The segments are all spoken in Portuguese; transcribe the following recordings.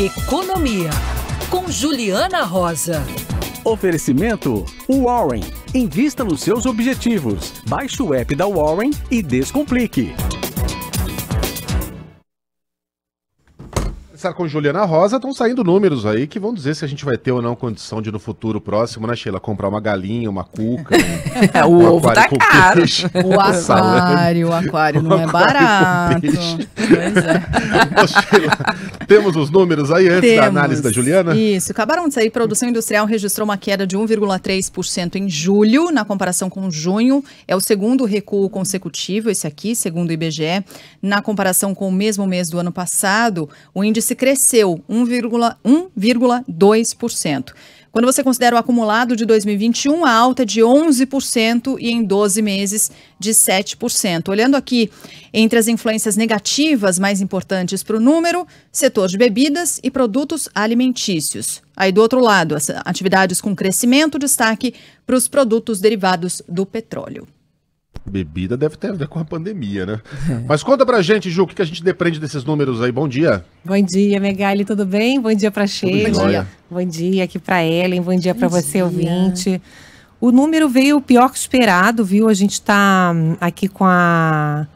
Economia, com Juliana Rosa. Oferecimento Warren. Invista nos seus objetivos. Baixe o app da Warren e descomplique. Com Juliana Rosa, estão saindo números aí que vão dizer se a gente vai ter ou não condição de no futuro próximo, né, Sheila, comprar uma galinha, uma cuca. Um, o um ovo tá caro. Peixe. O aquário, o aquário não é barato. Pois é. Ô, Sheila, temos os números aí antes temos. da análise da Juliana? Isso, acabaram de sair. Produção industrial registrou uma queda de 1,3% em julho, na comparação com junho. É o segundo recuo consecutivo, esse aqui, segundo o IBGE. Na comparação com o mesmo mês do ano passado, o índice índice cresceu 1,2%. Quando você considera o acumulado de 2021, a alta de 11% e em 12 meses de 7%. Olhando aqui entre as influências negativas mais importantes para o número, setor de bebidas e produtos alimentícios. Aí do outro lado, as atividades com crescimento, destaque para os produtos derivados do petróleo. Bebida deve ter a ver com a pandemia, né? Mas conta pra gente, Ju, o que a gente depende desses números aí? Bom dia. Bom dia, Megali, tudo bem? Bom dia pra Sheila. Bom dia. Bom dia aqui pra Ellen, bom dia pra você, dia. ouvinte. O número veio pior que esperado, viu? A gente tá aqui com a...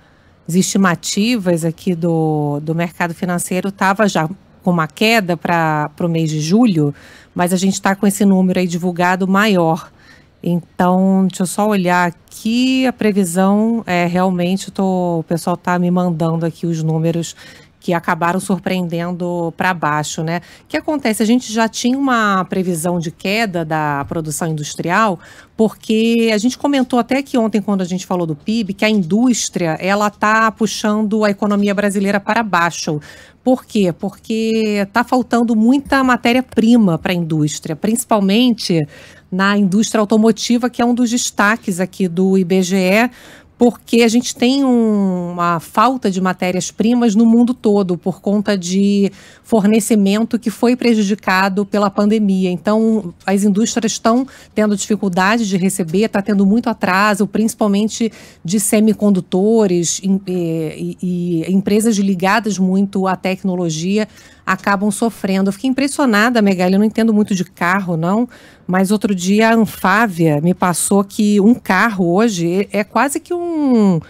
as estimativas aqui do, do mercado financeiro, tava já com uma queda para o mês de julho, mas a gente está com esse número aí divulgado maior. Então, deixa eu só olhar aqui a previsão. É realmente tô, o pessoal está me mandando aqui os números que acabaram surpreendendo para baixo, né? O que acontece? A gente já tinha uma previsão de queda da produção industrial, porque a gente comentou até que ontem, quando a gente falou do PIB, que a indústria ela está puxando a economia brasileira para baixo. Por quê? Porque está faltando muita matéria-prima para a indústria, principalmente na indústria automotiva, que é um dos destaques aqui do IBGE, porque a gente tem um, uma falta de matérias-primas no mundo todo por conta de fornecimento que foi prejudicado pela pandemia. Então, as indústrias estão tendo dificuldade de receber, está tendo muito atraso, principalmente de semicondutores e, e, e empresas ligadas muito à tecnologia acabam sofrendo. Eu fiquei impressionada, Megali, eu não entendo muito de carro, não, mas outro dia a Anfávia me passou que um carro hoje é quase que um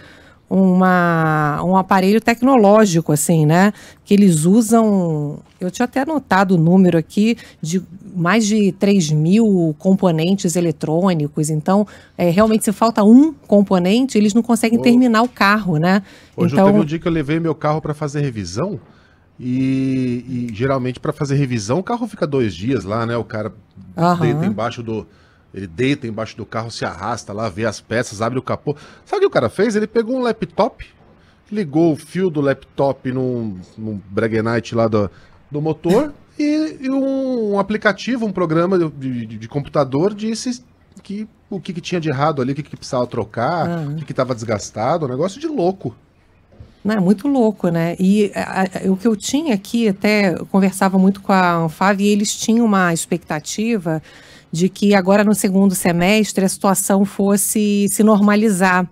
uma, um aparelho tecnológico, assim, né? Que eles usam. Eu tinha até anotado o número aqui de mais de 3 mil componentes eletrônicos. Então, é, realmente, se falta um componente, eles não conseguem terminar o carro, né? Hoje então... teve um dia que eu levei meu carro para fazer revisão. E, e geralmente para fazer revisão o carro fica dois dias lá, né? O cara uhum. deita embaixo do. Ele deita embaixo do carro, se arrasta lá, vê as peças, abre o capô. Sabe o que o cara fez? Ele pegou um laptop, ligou o fio do laptop num, num Breguenite lá do, do motor e, e um, um, aplicativo, um programa de, de, de computador disse que o que, que, tinha de errado ali, o que, que precisava trocar, uhum. o que estava desgastado, um negócio de louco. Não, é muito louco, né? E a, a, o que eu tinha aqui, até conversava muito com a Anfav e eles tinham uma expectativa de que agora no segundo semestre a situação fosse se normalizar.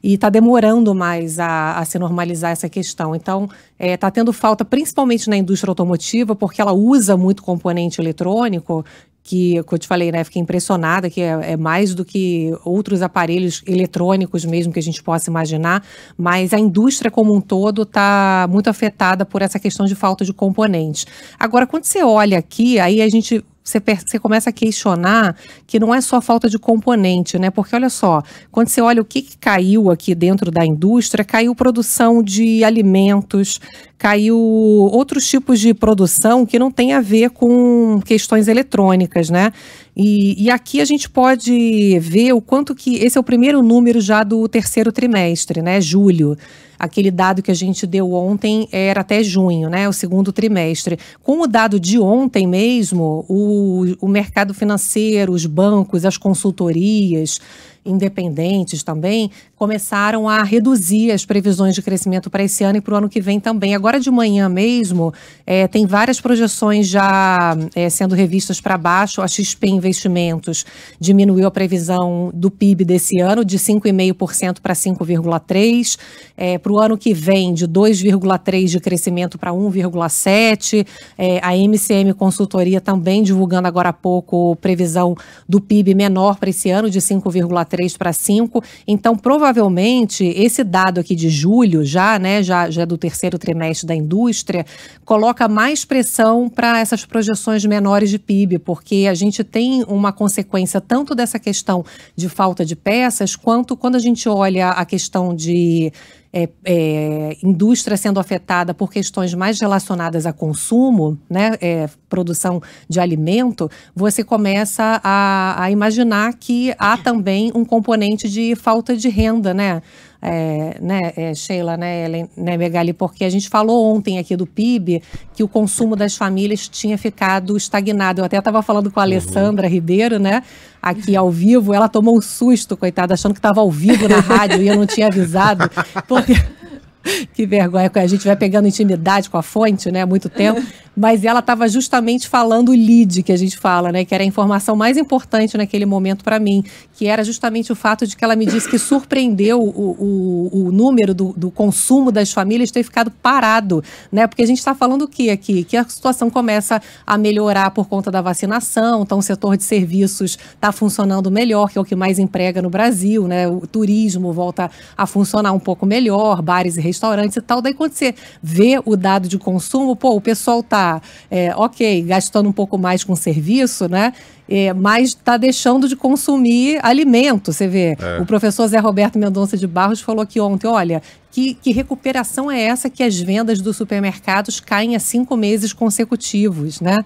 E está demorando mais a, a, se normalizar essa questão. Então, está é, tá tendo falta, principalmente na indústria automotiva, porque ela usa muito componente eletrônico que, eu te falei, né? Fiquei impressionada que é, é, mais do que outros aparelhos eletrônicos mesmo que a gente possa imaginar, mas a indústria como um todo está muito afetada por essa questão de falta de componentes. Agora, quando você olha aqui, aí a gente você, você começa a questionar que não é só falta de componente, né? Porque olha só, quando você olha o que, que caiu aqui dentro da indústria, caiu produção de alimentos, caiu outros tipos de produção que não tem a ver com questões eletrônicas, né? E, e, aqui a gente pode ver o quanto que esse é o primeiro número já do terceiro trimestre, né? Julho. Aquele dado que a gente deu ontem era até junho, né? O segundo trimestre. Com o dado de ontem mesmo, o, o mercado financeiro, os bancos, as consultorias, independentes também, começaram a reduzir as previsões de crescimento para esse ano e para o ano que vem também. Agora de manhã mesmo, é, tem várias projeções já é, sendo revistas para baixo. A XP Investimentos diminuiu a previsão do PIB desse ano de 5,5% para 5,3%. É, para o ano que vem, de 2,3% de crescimento para 1,7%. É, a MCM Consultoria também divulgando agora há pouco previsão do PIB menor para esse ano, de 5,3% para 5%. Então, provavelmente, esse dado aqui de julho, já, né, já, já do terceiro trimestre da indústria, coloca mais pressão para essas projeções menores de PIB, porque a gente tem uma consequência tanto dessa questão de falta de peças, quanto quando a gente olha a questão de é, é, indústria sendo afetada por questões mais relacionadas a consumo, né, é, produção de alimento, você começa a, a, imaginar que há também um componente de falta de renda, né? É, né, é, Sheila, né, Ellen, né, Megali, porque a gente falou ontem aqui do PIB que o consumo das famílias tinha ficado estagnado. Eu até estava falando com a uhum. Alessandra uhum. Ribeiro, né, aqui ao vivo, ela tomou um susto, coitada, achando que estava ao vivo na rádio e eu não tinha avisado, porque que vergonha, a gente vai pegando intimidade com a fonte, né, há muito tempo mas ela estava justamente falando o lead que a gente fala, né? Que era a informação mais importante naquele momento para mim, que era justamente o fato de que ela me disse que surpreendeu o, o, o número do, do, consumo das famílias ter ficado parado, né? Porque a gente está falando o que aqui? Que a situação começa a melhorar por conta da vacinação, então o setor de serviços está funcionando melhor, que é o que mais emprega no Brasil, né? O turismo volta a funcionar um pouco melhor, bares e restaurantes e tal. Daí quando você vê o dado de consumo, pô, o pessoal está é, ok, gastando um pouco mais com serviço, né? É, mas está deixando de consumir alimento. Você vê, é. o professor Zé Roberto Mendonça de Barros falou aqui ontem: olha, que, que, recuperação é essa que as vendas dos supermercados caem a cinco meses consecutivos, né?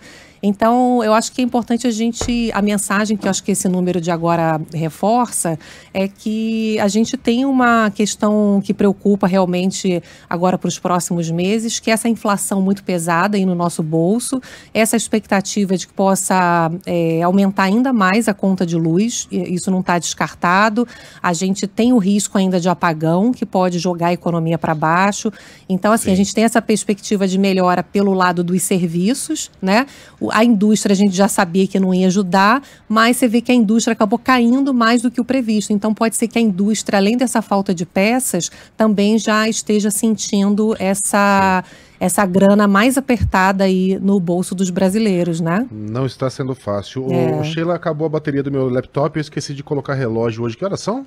Então, eu acho que é importante a gente. A mensagem que eu acho que esse número de agora reforça é que a gente tem uma questão que preocupa realmente agora para os próximos meses, que é essa inflação muito pesada aí no nosso bolso, essa expectativa de que possa é, aumentar ainda mais a conta de luz, isso não está descartado. A gente tem o risco ainda de apagão, que pode jogar a economia para baixo. Então, assim, Sim. a gente tem essa perspectiva de melhora pelo lado dos serviços, né? A indústria a gente já sabia que não ia ajudar, mas você vê que a indústria acabou caindo mais do que o previsto. Então pode ser que a indústria, além dessa falta de peças, também já esteja sentindo essa essa grana mais apertada aí no bolso dos brasileiros, né? Não está sendo fácil. É. O Sheila acabou a bateria do meu laptop, eu esqueci de colocar relógio hoje. Que horas são?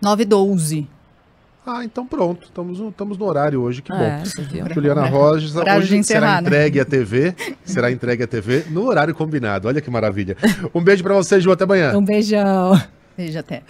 9 h 12 ah, então pronto, estamos, estamos no horário hoje, que é, bom. Juliana é. Rojas, hoje será né? entregue à TV, será entregue à TV no horário combinado. Olha que maravilha. Um beijo para você, Ju, até amanhã. Um beijão. Beijo até.